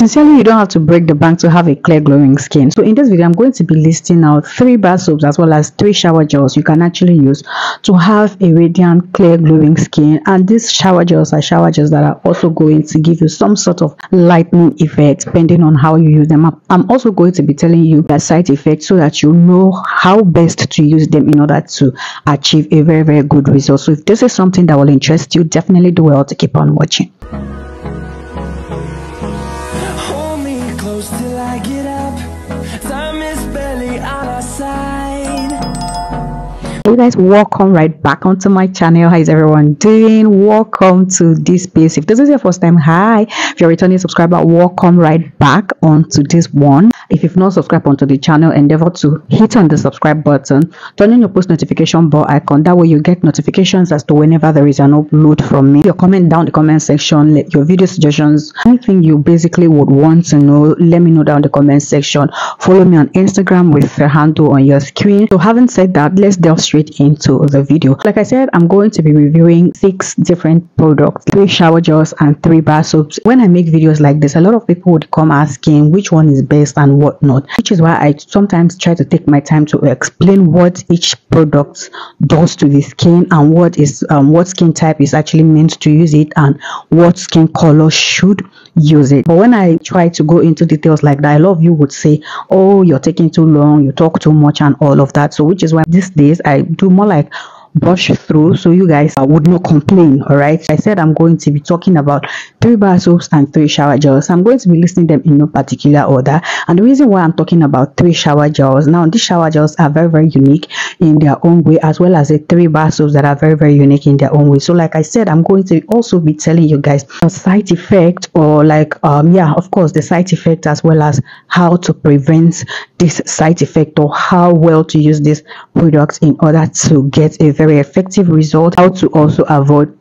Sincerely, you don't have to break the bank to have a clear glowing skin. So in this video, I'm going to be listing out three bath soaps as well as three shower gels you can actually use to have a radiant, clear, glowing skin. And these shower gels are shower gels that are also going to give you some sort of lightening effect depending on how you use them. I'm also going to be telling you their side effects so that you know how best to use them in order to achieve a very, very good result. So if this is something that will interest you, definitely do well to keep on watching. Guys welcome right back onto my channel. How is everyone doing? Welcome to this space. If this is your first time hi. If you're a returning subscriber welcome right back onto this one. If you've not subscribed onto the channel endeavor to hit on the subscribe button turn on your post notification bell icon. That way you get notifications as to whenever there is an upload from me. Your comment down the comment section let your video suggestions anything you basically would want to know let me know down the comment section. Follow me on instagram with the handle on your screen. So having said that let's delve straight straight into the video. Like i said i'm going to be reviewing six different products three shower gels and three bar soaps. When i make videos like this a lot of people would come asking which one is best and what not which is why i sometimes try to take my time to explain what each product does to the skin and what is um, what skin type is actually meant to use it and what skin color should use it. But when i try to go into details like that a lot of you would say oh you're taking too long you talk too much and all of that. So which is why these days i do more like brush through so you guys would not complain all right i said i'm going to be talking about three bar soaps and three shower gels. I'm going to be listing them in no particular order. And the reason why i'm talking about three shower gels now these shower gels are very very unique in their own way as well as the three bar soaps that are very very unique in their own way. So like i said i'm going to also be telling you guys a side effect or like um yeah of course the side effect as well as how to prevent this side effect or how well to use this product in order to get a very effective result how to also avoid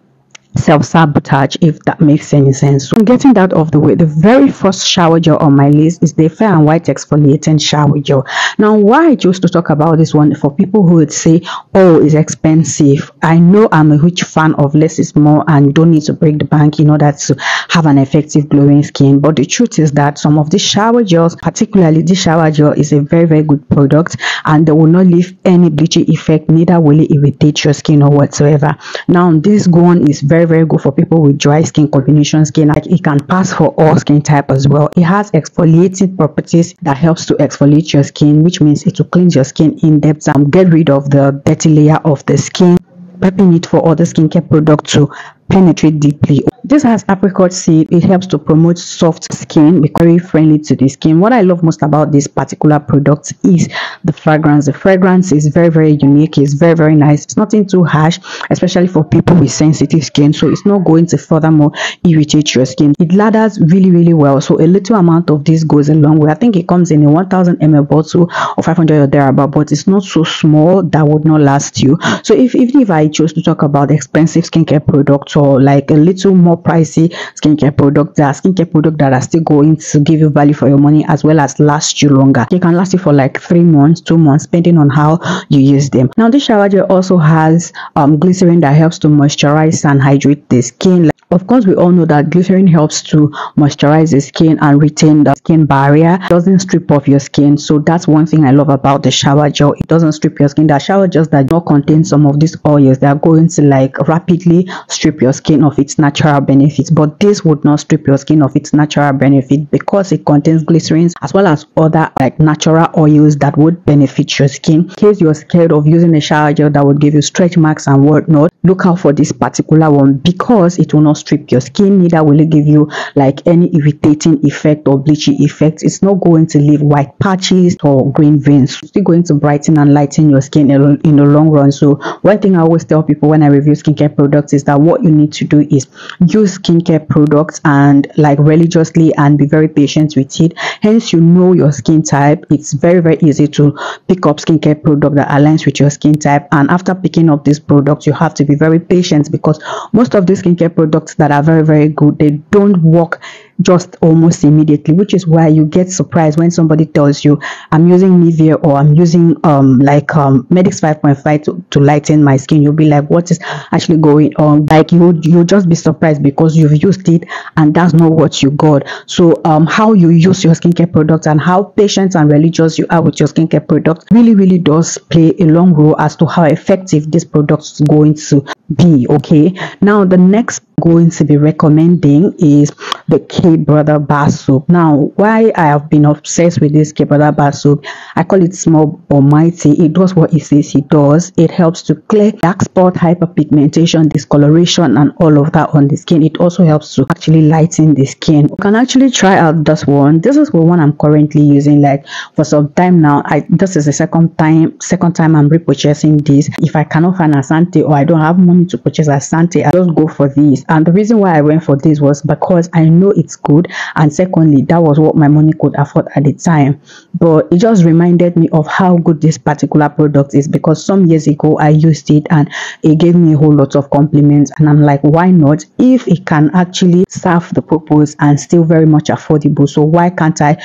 self-sabotage if that makes any sense. So getting that off the way. The very first shower gel on my list is the fair and white exfoliating shower gel. Now why i chose to talk about this one for people who would say oh it's expensive. I know i'm a huge fan of less is more and don't need to break the bank in order to have an effective glowing skin. But the truth is that some of the shower gels particularly this shower gel is a very very good product and they will not leave any bleaching effect neither will it irritate your skin or whatsoever. Now this one is very very good for people with dry skin combination skin. Like it can pass for all skin type as well. It has exfoliating properties that helps to exfoliate your skin which means it will cleanse your skin in depth and get rid of the dirty layer of the skin. Prepping it for other skincare products to penetrate deeply. This has apricot seed. It helps to promote soft skin. Very friendly to the skin. What i love most about this particular product is the fragrance. The fragrance is very very unique. It's very very nice. It's nothing too harsh especially for people with sensitive skin. So it's not going to furthermore irritate your skin. It lathers really really well. So a little amount of this goes a long way. I think it comes in a 1000 ml bottle or 500 or thereabout but it's not so small that would not last you. So if even if i chose to talk about expensive skincare products or like a little more pricey skincare products there are skincare products that are still going to give you value for your money as well as last you longer they can last you for like three months two months depending on how you use them now this shower gel also has um glycerin that helps to moisturize and hydrate the skin of course, we all know that glycerin helps to moisturize the skin and retain the skin barrier. It doesn't strip off your skin. So that's one thing I love about the shower gel. It doesn't strip your skin. The shower gels that do contain some of these oils, they are going to like rapidly strip your skin of its natural benefits. But this would not strip your skin of its natural benefit because it contains glycerins as well as other like natural oils that would benefit your skin. In case you're scared of using a shower gel that would give you stretch marks and whatnot, look out for this particular one because it will not strip your skin neither will it give you like any irritating effect or bleachy effect. It's not going to leave white patches or green veins. It's still going to brighten and lighten your skin in the long run. So one thing i always tell people when i review skincare products is that what you need to do is use skincare products and like religiously and be very patient with it. Hence you know your skin type. It's very very easy to pick up skincare product that aligns with your skin type. And after picking up this product you have to be very patient because most of these skincare products that are very very good they don't work just almost immediately which is why you get surprised when somebody tells you i'm using nivea or i'm using um like um medix 5.5 to, to lighten my skin. You'll be like what is actually going on? Like you you'll just be surprised because you've used it and that's not what you got. So um how you use your skincare products and how patient and religious you are with your skincare product really really does play a long role as to how effective this product is going to be okay? Now the next going to be recommending is the K Brother Bar Soap. Now, why I have been obsessed with this K Brother Bar Soap, I call it small or mighty. It does what it says it does. It helps to clear dark spot, hyperpigmentation, discoloration, and all of that on the skin. It also helps to actually lighten the skin. You can actually try out this one. This is the one I'm currently using. Like for some time now, I this is the second time second time I'm repurchasing this. If I cannot find Asante or I don't have money to purchase Asante, I just go for this and the reason why I went for this was because I know it's good. And secondly, that was what my money could afford at the time. But it just reminded me of how good this particular product is because some years ago I used it and it gave me a whole lot of compliments. And I'm like, why not? If it can actually serve the purpose and still very much affordable, so why can't I,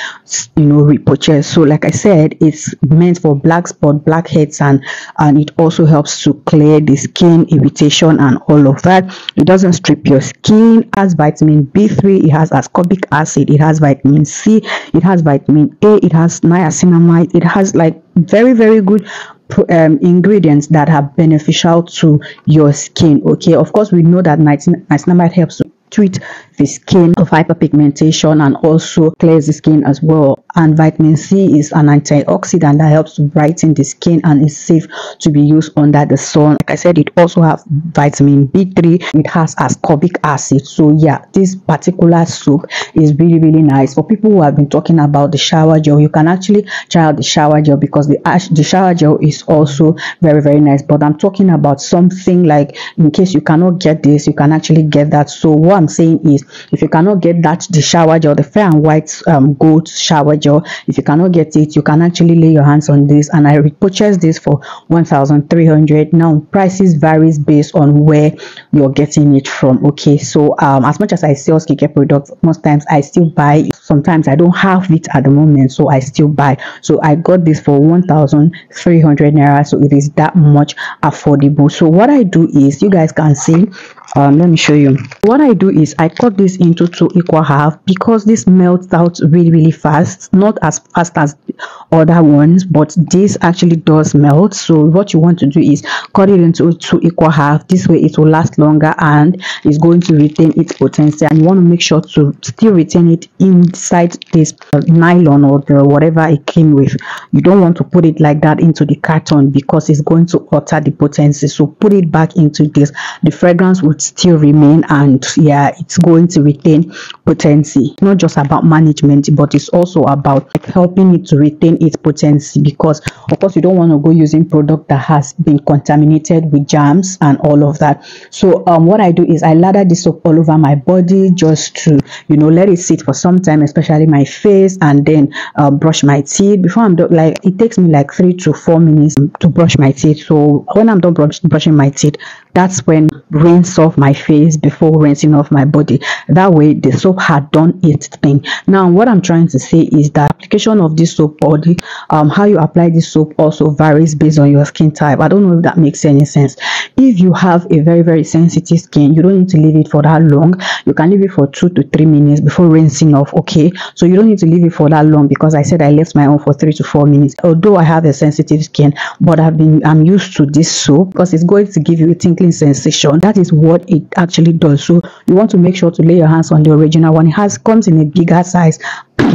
you know, repurchase? So, like I said, it's meant for black spot, blackheads, and and it also helps to clear the skin irritation and all of that. It doesn't strip your skin. Has vitamin b3 it has ascorbic acid it has vitamin c it has vitamin a it has niacinamide. It has like very very good um, ingredients that are beneficial to your skin okay? Of course we know that niacinamide helps to treat the skin of hyperpigmentation and also clears the skin as well. And vitamin C is an antioxidant that helps to brighten the skin and is safe to be used under the sun. Like I said, it also has vitamin B3. It has ascorbic acid. So yeah, this particular soap is really, really nice. For people who have been talking about the shower gel, you can actually try out the shower gel because the, ash, the shower gel is also very, very nice. But I'm talking about something like in case you cannot get this, you can actually get that. So what I'm saying is if you cannot get that the shower gel the fair and white um, gold shower gel if you cannot get it you can actually lay your hands on this. And i purchased this for 1300 now prices varies based on where you're getting it from okay? So um as much as i sell skincare products most times i still buy. Sometimes i don't have it at the moment so i still buy. So i got this for 1300 naira so it is that much affordable. So what i do is you guys can see um let me show you. What i do is i cut this into two equal half because this melts out really really fast. Not as fast as other ones but this actually does melt. So what you want to do is cut it into two equal half. This way it will last longer and is going to retain its potency. And you want to make sure to still retain it inside this uh, nylon or the whatever it came with. You don't want to put it like that into the carton because it's going to alter the potency. So put it back into this. The fragrance would still remain and yeah it's going to retain potency. Not just about management but it's also about like, helping it to retain its potency because of course you don't want to go using product that has been contaminated with germs and all of that. So um what i do is i lather this soap all over my body just to you know let it sit for some time especially my face and then uh, brush my teeth. Before i'm done like it takes me like three to four minutes to brush my teeth. So when i'm done brush, brushing my teeth that's when rinse off my face before rinsing off my body. That way the soap had done its thing. Now what i'm trying to say is that application of this soap body um how you apply this soap also varies based on your skin type. I don't know if that makes any sense. If you have a very very sensitive skin you don't need to leave it for that long. You can leave it for two to three minutes before rinsing off okay? So you don't need to leave it for that long because i said i left my own for three to four minutes. Although i have a sensitive skin but i've been i'm used to this soap because it's going to give you a tinkling sensation. That is what it actually does. So you want to make sure to lay your hands on the original one. It has comes in a bigger size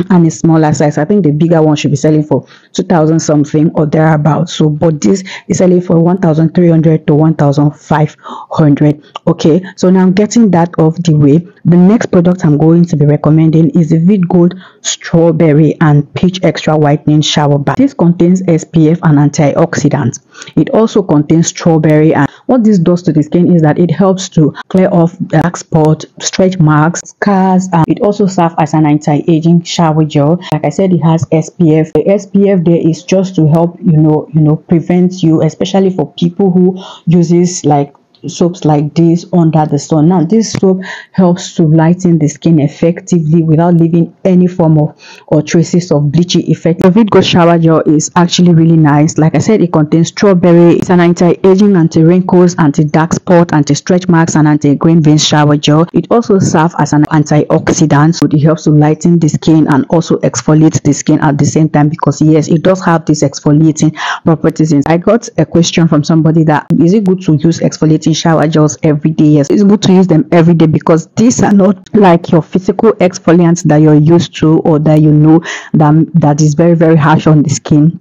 and a smaller size. I think the bigger one should be selling for 2000 something or thereabouts. So but this is selling for 1300 to 1500 okay? So now getting that off the way. The next product i'm going to be recommending is the vid gold strawberry and peach extra whitening shower bar this contains spf and antioxidants. It also contains strawberry and what this does to the skin is that it helps to clear off dark spots stretch marks scars and it also serves as an anti-aging shower gel. Like i said it has spf the spf there is just to help you know you know prevent you especially for people who uses like soaps like this under the sun. Now this soap helps to lighten the skin effectively without leaving any form of or traces of bleaching effect. The Vidgo shower gel is actually really nice. Like i said it contains strawberry it's an anti-aging anti-wrinkles anti-dark spot anti-stretch marks and anti-grain vein shower gel. It also serves as an antioxidant so it helps to lighten the skin and also exfoliate the skin at the same time because yes it does have this exfoliating properties i got a question from somebody that is it good to use exfoliating shower gels every day yes. It's good to use them every day because these are not like your physical exfoliants that you're used to or that you know that that is very very harsh on the skin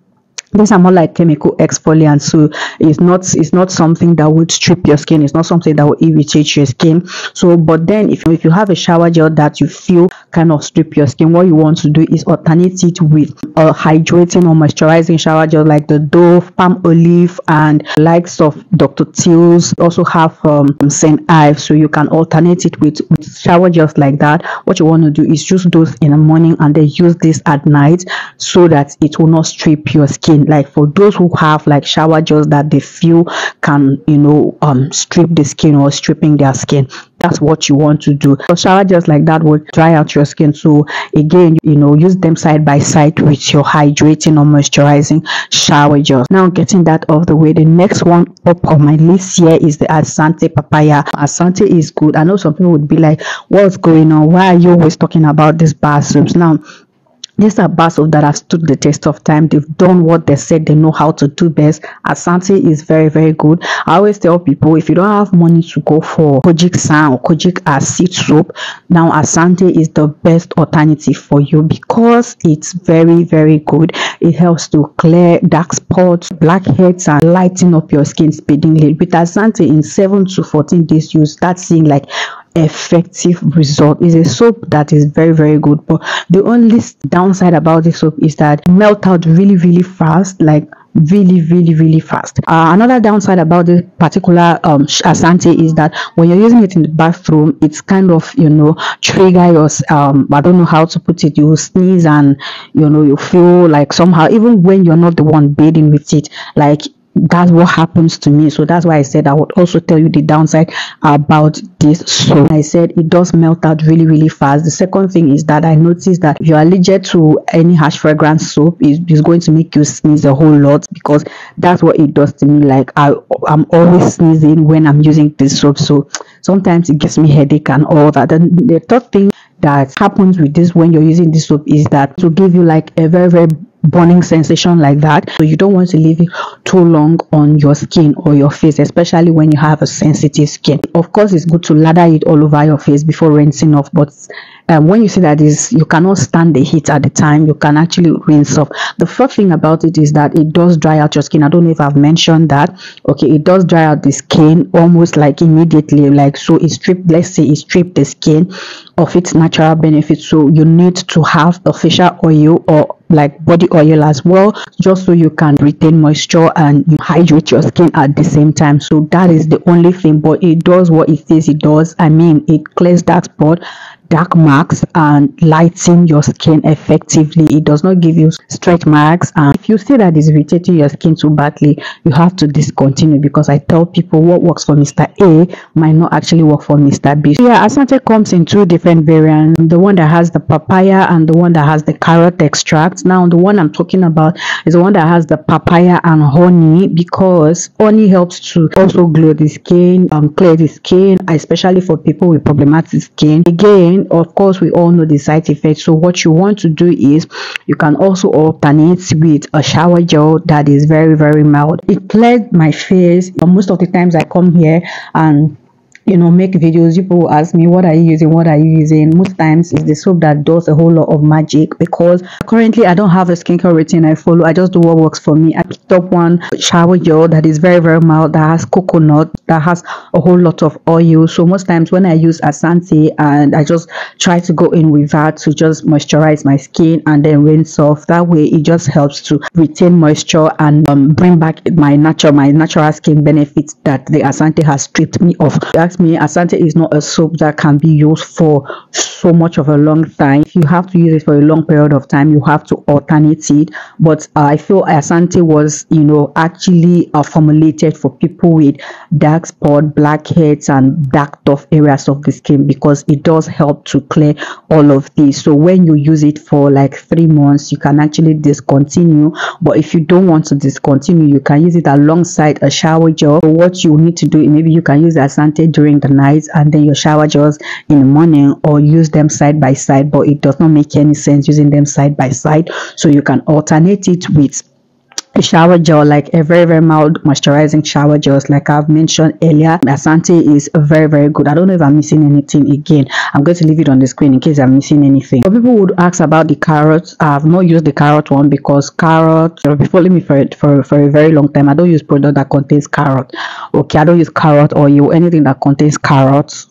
these are more like chemical exfoliants so it's not it's not something that would strip your skin. It's not something that will irritate your skin. So but then if, if you have a shower gel that you feel kind of strip your skin what you want to do is alternate it with a hydrating or moisturizing shower gel like the dove Palmolive and likes of dr teal's also have um st ives so you can alternate it with, with shower gels like that. What you want to do is use those in the morning and then use this at night so that it will not strip your skin like for those who have like shower gels that they feel can you know um strip the skin or stripping their skin that's what you want to do. So shower gels like that will dry out your skin. So again you know use them side by side with your hydrating or moisturizing shower gels. Now getting that off the way the next one up on my list here is the asante papaya. Asante is good. I know some people would be like what's going on? Why are you always talking about these soaps now these are baths that have stood the test of time. They've done what they said they know how to do best. Asante is very, very good. I always tell people if you don't have money to go for Kojie San or Kojic acid soap, now Asante is the best alternative for you because it's very, very good. It helps to clear dark spots, blackheads, and lighten up your skin speedily. With Asante in 7 to 14 days, you start seeing like effective result. Is a soap that is very very good but the only downside about this soap is that melt out really really fast like really really really fast. Uh, another downside about this particular um asante is that when you're using it in the bathroom it's kind of you know trigger your um i don't know how to put it you sneeze and you know you feel like somehow even when you're not the one bathing with it like that's what happens to me. So that's why i said i would also tell you the downside about this so i said it does melt out really really fast. The second thing is that i noticed that if you're allergic to any harsh fragrance soap. It's going to make you sneeze a whole lot because that's what it does to me. Like i i'm always sneezing when i'm using this soap. So sometimes it gives me headache and all that. And the third thing that happens with this when you're using this soap is that to give you like a very very burning sensation like that. So you don't want to leave it too long on your skin or your face especially when you have a sensitive skin. Of course it's good to lather it all over your face before rinsing off but um, when you see that is you cannot stand the heat at the time you can actually rinse off. The first thing about it is that it does dry out your skin. I don't know if i've mentioned that. Okay it does dry out the skin almost like immediately like so it strip let's say it strip the skin of its natural benefits. So you need to have a facial oil or like body oil as well just so you can retain moisture and hydrate your skin at the same time. So that is the only thing but it does what it says it does. I mean it clears that spot dark marks and lighten your skin effectively. It does not give you stretch marks. And if you see that is irritating your skin too badly you have to discontinue because i tell people what works for mr a might not actually work for mr b. Yeah asante comes in two different variants. The one that has the papaya and the one that has the carrot extract. Now the one i'm talking about is the one that has the papaya and honey because honey helps to also glow the skin um clear the skin especially for people with problematic skin. Again of course we all know the side effects. So what you want to do is you can also alternate with a shower gel that is very very mild. It cleared my face. Most of the times i come here and you know make videos. People ask me what are you using? What are you using? Most times it's the soap that does a whole lot of magic because currently i don't have a skincare routine i follow. I just do what works for me. I picked up one shower gel that is very very mild that has coconut that has a whole lot of oil. So most times when i use asante and i just try to go in with that to just moisturize my skin and then rinse off. That way it just helps to retain moisture and um, bring back my natural my natural skin benefits that the asante has stripped me of me asante is not a soap that can be used for so much of a long time. If you have to use it for a long period of time. You have to alternate it. But uh, i feel asante was you know actually uh, formulated for people with dark spot blackheads and dark tough areas of the skin because it does help to clear all of these so when you use it for like three months you can actually discontinue. But if you don't want to discontinue you can use it alongside a shower gel. So what you need to do maybe you can use asante during the night and then your shower gels in the morning or use them side by side but it does not make any sense using them side by side. So you can alternate it with a shower gel like a very very mild moisturizing shower gels like i've mentioned earlier. Asante is very very good. I don't know if i'm missing anything again. I'm going to leave it on the screen in case i'm missing anything. But people would ask about the carrots. I've not used the carrot one because carrot you've been following me for, for for a very long time i don't use product that contains carrot. Okay i don't use carrot oil anything that contains carrots.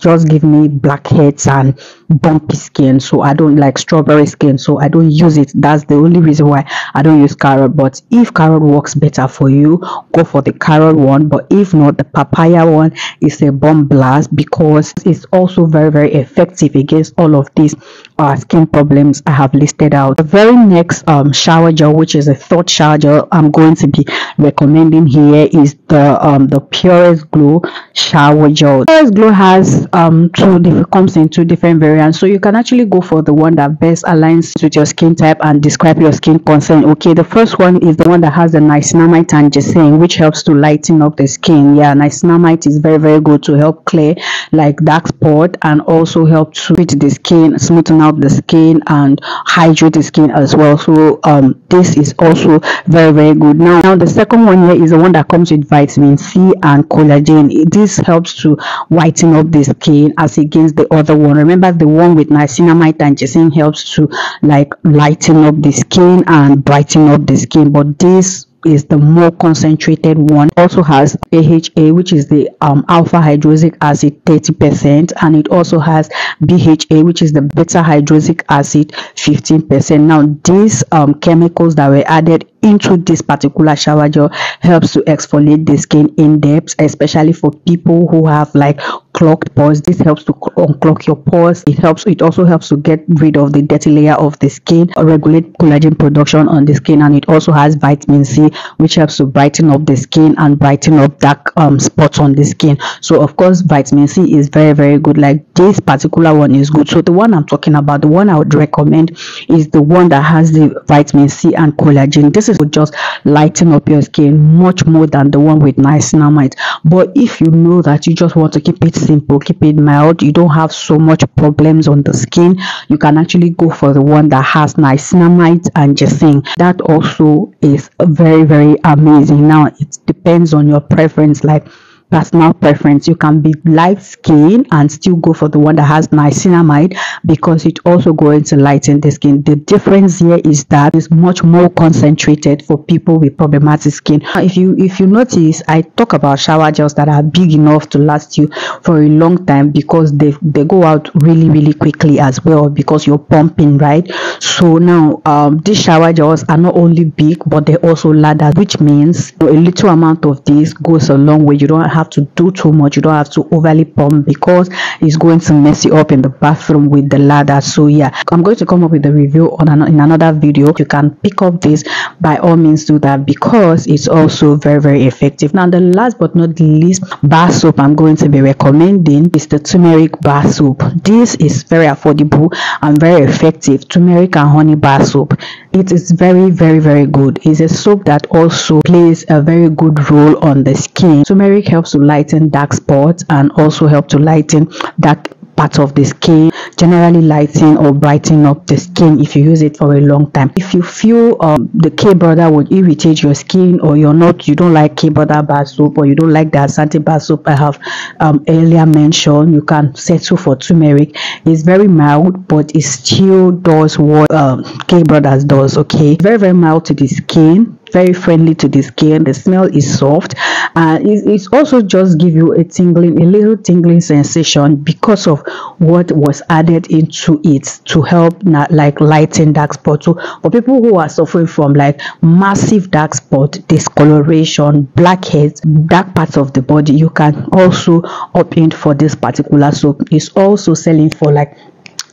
Just give me blackheads and bumpy skin so i don't like strawberry skin so i don't use it. That's the only reason why i don't use carrot. But if carrot works better for you go for the carrot one. But if not the papaya one is a bomb blast because it's also very very effective against all of these uh, skin problems i have listed out. The very next um, shower gel which is a third shower gel i'm going to be recommending here is the um the purest glow shower gel. Purest glow has um two different comes in two different variants so you can actually go for the one that best aligns with your skin type and describe your skin concern okay? The first one is the one that has the niacinamide and ginseng which helps to lighten up the skin. Yeah niacinamide is very very good to help clear like dark spot and also help to treat the skin smoothen out the skin and hydrate the skin as well. So um this is also very very good. Now, now the second one here is the one that comes with vitamin c and collagen. This helps to whiten up the skin as against the other one. Remember the one with niacinamide and ginseng helps to like lighten up the skin and brighten up the skin. But this is the more concentrated one. Also has AHA which is the um, alpha hydroxy acid 30 percent and it also has BHA which is the beta hydroxy acid 15 percent. Now these um, chemicals that were added into this particular shower gel helps to exfoliate the skin in depth especially for people who have like clogged pores. This helps to unclog your pores. It helps it also helps to get rid of the dirty layer of the skin or regulate collagen production on the skin and it also has vitamin c which helps to brighten up the skin and brighten up dark um, spots on the skin. So of course vitamin c is very very good. Like this particular one is good. So the one i'm talking about the one i would recommend is the one that has the vitamin c and collagen. This is would just lighten up your skin much more than the one with niacinamide but if you know that you just want to keep it simple keep it mild you don't have so much problems on the skin you can actually go for the one that has niacinamide and ginseng. That also is very very amazing. Now it depends on your preference. Like personal preference. You can be light skin and still go for the one that has niacinamide because it also going to lighten the skin. The difference here is that it's much more concentrated for people with problematic skin. If you if you notice, I talk about shower gels that are big enough to last you for a long time because they they go out really really quickly as well because you're pumping right. So now um these shower gels are not only big but they also ladder, which means a little amount of this goes a long way. You don't have to do too much. You don't have to overly pump because it's going to mess you up in the bathroom with the ladder. So yeah i'm going to come up with a review on an, in another video. You can pick up this. By all means do that because it's also very very effective. Now the last but not least bar soap i'm going to be recommending is the turmeric bar soap. This is very affordable and very effective. Turmeric and honey bar soap it is very very very good. It's a soap that also plays a very good role on the skin. Turmeric helps to lighten dark spots and also help to lighten dark part of the skin generally lighten or brighten up the skin if you use it for a long time. If you feel um, the K brother would irritate your skin or you're not you don't like K brother bar soap or you don't like the Asante bar soap I have um, earlier mentioned you can settle for turmeric. It's very mild but it still does what um, K brothers does okay? Very very mild to the skin very friendly to the skin. The smell is soft. And it, it's also just give you a tingling a little tingling sensation because of what was added into it to help not like lighten dark spots so for people who are suffering from like massive dark spot discoloration blackheads dark parts of the body you can also opt in for this particular soap. It's also selling for like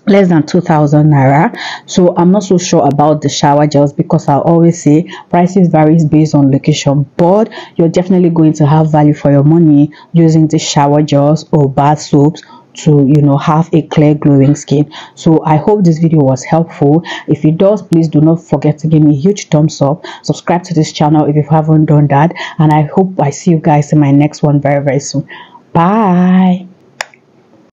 less than 2000 naira. So i'm not so sure about the shower gels because i always say prices varies based on location but you're definitely going to have value for your money using the shower gels or bath soaps to you know have a clear glowing skin. So i hope this video was helpful. If it does please do not forget to give me a huge thumbs up subscribe to this channel if you haven't done that and i hope i see you guys in my next one very very soon. Bye